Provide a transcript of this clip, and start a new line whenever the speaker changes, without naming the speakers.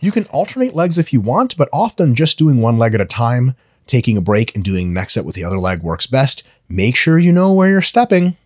You can alternate legs if you want, but often just doing one leg at a time, taking a break and doing next set with the other leg works best. Make sure you know where you're stepping.